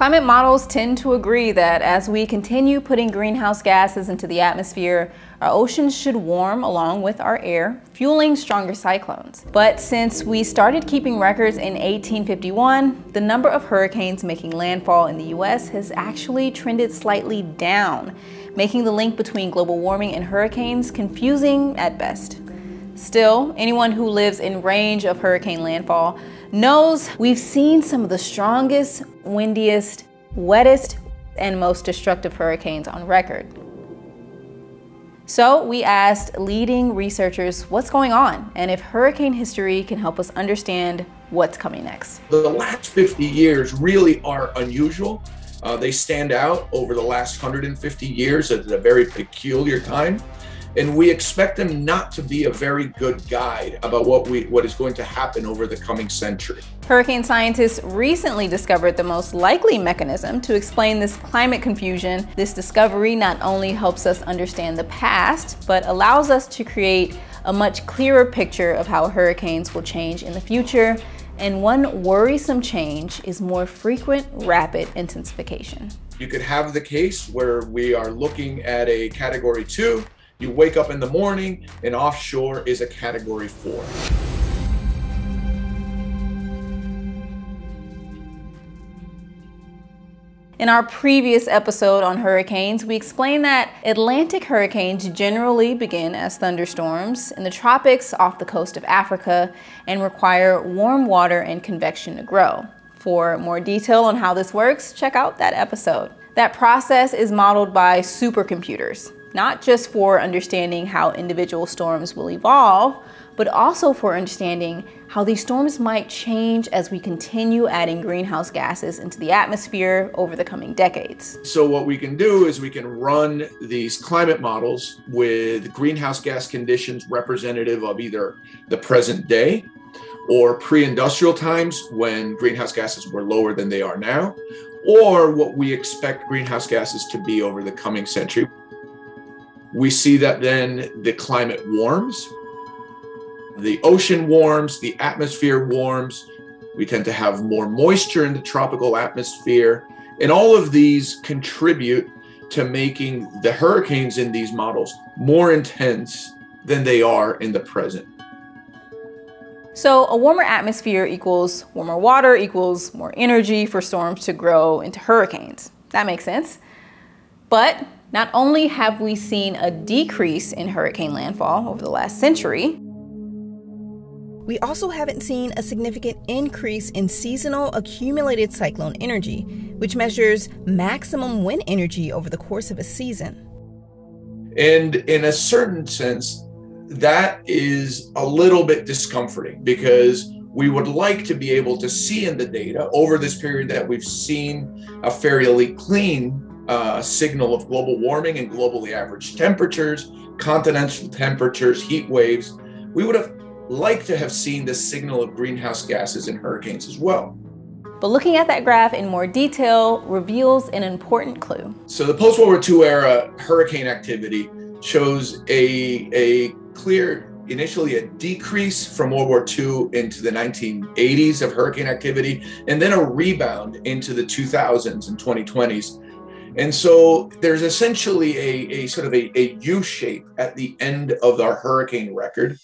Climate models tend to agree that as we continue putting greenhouse gases into the atmosphere, our oceans should warm along with our air, fueling stronger cyclones. But since we started keeping records in 1851, the number of hurricanes making landfall in the US has actually trended slightly down, making the link between global warming and hurricanes confusing at best. Still, anyone who lives in range of hurricane landfall knows we've seen some of the strongest, windiest, wettest, and most destructive hurricanes on record. So we asked leading researchers what's going on and if hurricane history can help us understand what's coming next. The last 50 years really are unusual. Uh, they stand out over the last 150 years at a very peculiar time and we expect them not to be a very good guide about what we what is going to happen over the coming century. Hurricane scientists recently discovered the most likely mechanism to explain this climate confusion. This discovery not only helps us understand the past, but allows us to create a much clearer picture of how hurricanes will change in the future. And one worrisome change is more frequent rapid intensification. You could have the case where we are looking at a category two you wake up in the morning and offshore is a category four. In our previous episode on hurricanes, we explained that Atlantic hurricanes generally begin as thunderstorms in the tropics off the coast of Africa and require warm water and convection to grow. For more detail on how this works, check out that episode. That process is modeled by supercomputers, not just for understanding how individual storms will evolve, but also for understanding how these storms might change as we continue adding greenhouse gases into the atmosphere over the coming decades. So, what we can do is we can run these climate models with greenhouse gas conditions representative of either the present day or pre industrial times when greenhouse gases were lower than they are now, or what we expect greenhouse gases to be over the coming century. We see that then the climate warms, the ocean warms, the atmosphere warms. We tend to have more moisture in the tropical atmosphere. And all of these contribute to making the hurricanes in these models more intense than they are in the present. So a warmer atmosphere equals warmer water equals more energy for storms to grow into hurricanes. That makes sense. But not only have we seen a decrease in hurricane landfall over the last century, we also haven't seen a significant increase in seasonal accumulated cyclone energy, which measures maximum wind energy over the course of a season. And in a certain sense, that is a little bit discomforting because we would like to be able to see in the data over this period that we've seen a fairly clean uh, signal of global warming and globally average temperatures, continental temperatures, heat waves. We would have liked to have seen this signal of greenhouse gases in hurricanes as well. But looking at that graph in more detail reveals an important clue. So the post-World War II era hurricane activity shows a, a clear initially a decrease from World War II into the 1980s of hurricane activity, and then a rebound into the 2000s and 2020s and so there's essentially a, a sort of a, a U shape at the end of our hurricane record.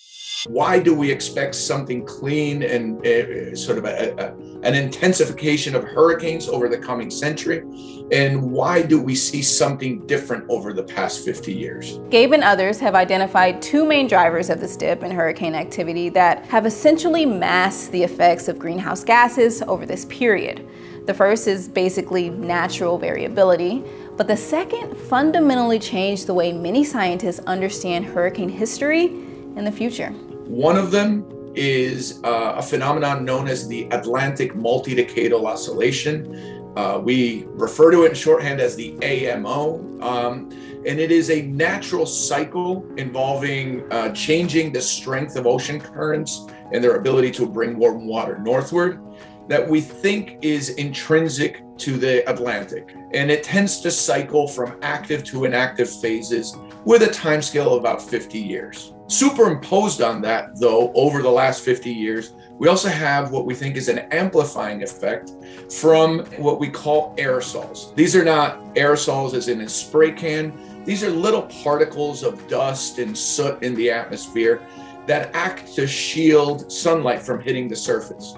Why do we expect something clean and uh, sort of a, a, an intensification of hurricanes over the coming century? And why do we see something different over the past 50 years? Gabe and others have identified two main drivers of this dip in hurricane activity that have essentially masked the effects of greenhouse gases over this period. The first is basically natural variability, but the second fundamentally changed the way many scientists understand hurricane history in the future. One of them is uh, a phenomenon known as the Atlantic multi-decadal oscillation. Uh, we refer to it in shorthand as the AMO, um, and it is a natural cycle involving uh, changing the strength of ocean currents and their ability to bring warm water northward that we think is intrinsic to the Atlantic. And it tends to cycle from active to inactive phases with a timescale of about 50 years. Superimposed on that, though, over the last 50 years, We also have what we think is an amplifying effect from what we call aerosols. These are not aerosols as in a spray can. These are little particles of dust and soot in the atmosphere that act to shield sunlight from hitting the surface.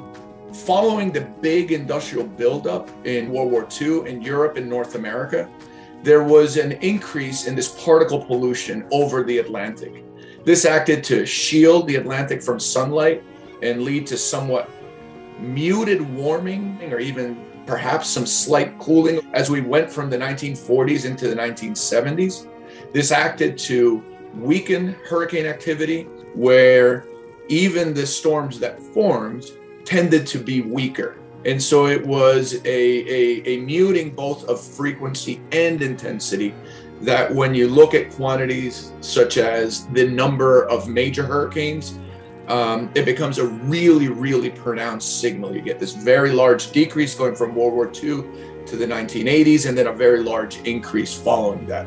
Following the big industrial buildup in World War II in Europe and North America, there was an increase in this particle pollution over the Atlantic. This acted to shield the Atlantic from sunlight and lead to somewhat muted warming or even perhaps some slight cooling as we went from the 1940s into the 1970s. This acted to weaken hurricane activity, where even the storms that formed tended to be weaker. And so it was a, a, a, muting both of frequency and intensity that when you look at quantities such as the number of major hurricanes um, it becomes a really, really pronounced signal. You get this very large decrease going from World War II to the 1980s, and then a very large increase following that.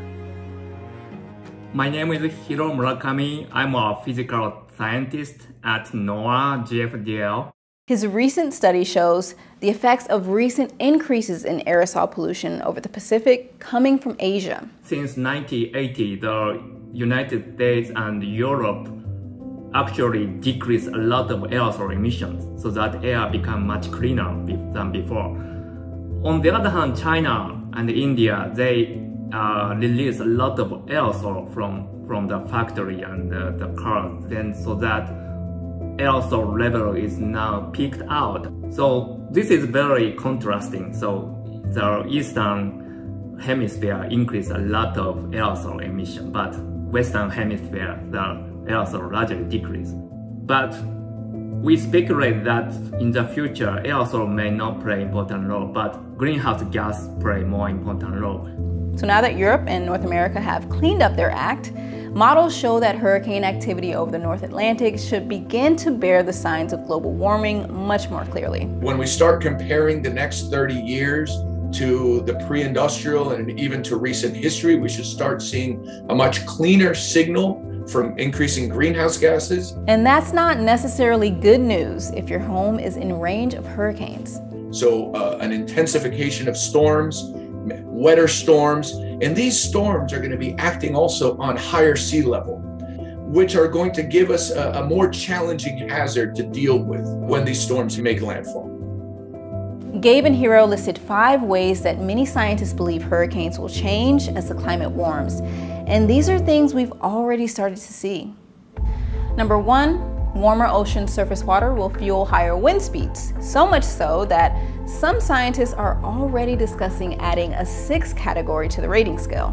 My name is Hiro Murakami. I'm a physical scientist at NOAA GFDL. His recent study shows the effects of recent increases in aerosol pollution over the Pacific coming from Asia. Since 1980, the United States and Europe actually decrease a lot of aerosol emissions so that air become much cleaner than before. On the other hand, China and India, they uh, release a lot of aerosol from, from the factory and uh, the cars, then so that aerosol level is now peaked out. So this is very contrasting. So the eastern hemisphere increase a lot of aerosol emission, but western hemisphere, the aerosol largely decrease. But we speculate that in the future, aerosol may not play important role, but greenhouse gas play more important role. So now that Europe and North America have cleaned up their act, models show that hurricane activity over the North Atlantic should begin to bear the signs of global warming much more clearly. When we start comparing the next 30 years to the pre-industrial and even to recent history, we should start seeing a much cleaner signal from increasing greenhouse gases. And that's not necessarily good news if your home is in range of hurricanes. So, uh, an intensification of storms, wetter storms, and these storms are going to be acting also on higher sea level, which are going to give us a, a more challenging hazard to deal with when these storms make landfall. Gabe and Hiro listed five ways that many scientists believe hurricanes will change as the climate warms. And these are things we've already started to see. Number one, warmer ocean surface water will fuel higher wind speeds, so much so that some scientists are already discussing adding a sixth category to the rating scale.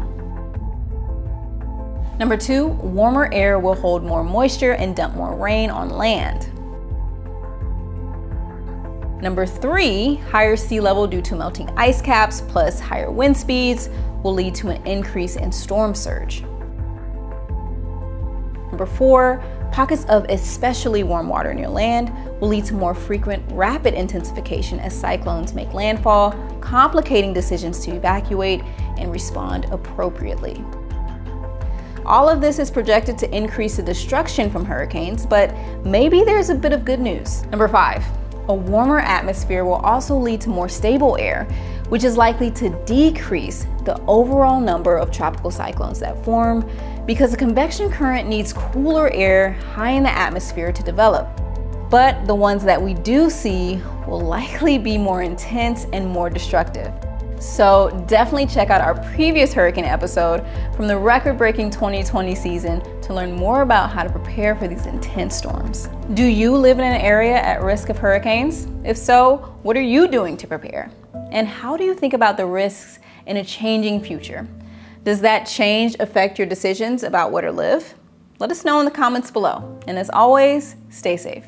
Number two, warmer air will hold more moisture and dump more rain on land. Number three, higher sea level due to melting ice caps plus higher wind speeds will lead to an increase in storm surge. Number four, pockets of especially warm water near land will lead to more frequent rapid intensification as cyclones make landfall, complicating decisions to evacuate and respond appropriately. All of this is projected to increase the destruction from hurricanes, but maybe there's a bit of good news. Number five, a warmer atmosphere will also lead to more stable air, which is likely to decrease the overall number of tropical cyclones that form because the convection current needs cooler air high in the atmosphere to develop. But the ones that we do see will likely be more intense and more destructive. So definitely check out our previous hurricane episode from the record-breaking 2020 season to learn more about how to prepare for these intense storms. Do you live in an area at risk of hurricanes? If so, what are you doing to prepare? And how do you think about the risks in a changing future? Does that change affect your decisions about where to live? Let us know in the comments below. And as always, stay safe.